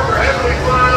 our Heavenly Father.